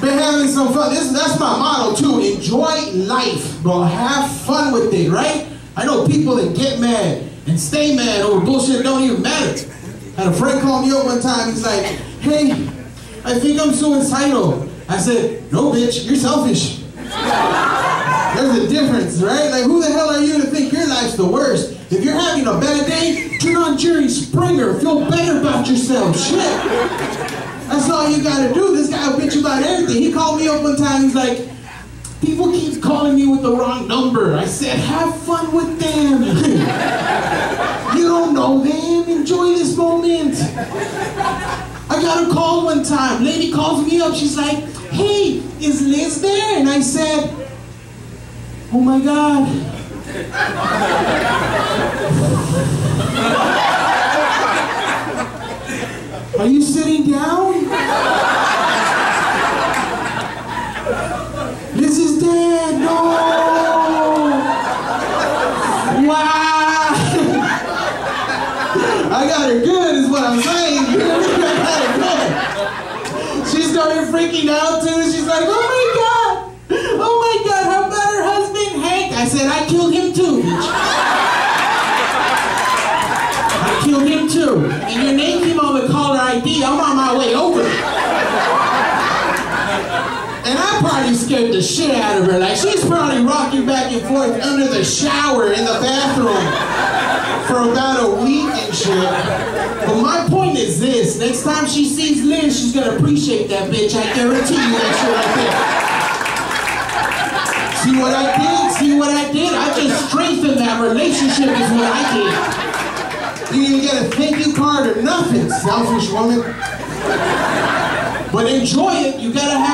Been having some fun. This, that's my motto too. Enjoy life, bro. Have fun with it, right? I know people that get mad and stay mad over bullshit don't even matter. Had a friend call me up one time. He's like, "Hey, I think I'm suicidal." I said, "No, bitch. You're selfish." There's a difference, right? Like, who the hell are you to think your life's the worst? If you're having a bad day, turn on Jerry Springer. Feel better about yourself. Shit. That's all you gotta do. This guy will bitch about everything. He called me up one time. He's like, people keep calling me with the wrong number. I said, have fun with them. you don't know them. Enjoy this moment. I got a call one time. Lady calls me up. She's like, hey, is Liz there? And I said, oh my God. Are you sitting down? this is dead. No. Wow. I got her good, is what I'm saying. I got her good. She started freaking out too. She's like, oh my god. Oh my god, how about her husband Hank? I said, I killed him too. I killed him too. And your name I'm on my way over. And I probably scared the shit out of her. Like she's probably rocking back and forth under the shower in the bathroom for about a week and shit. But my point is this: next time she sees Liz, she's gonna appreciate that bitch. I guarantee you that shit right there. See what I did? See what I did? I just strengthened that relationship. Is what I did. You didn't get a thank you card or nothing, selfish woman. But enjoy it. You gotta have